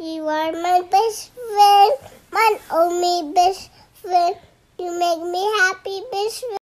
You are my best friend, my only best friend. You make me happy.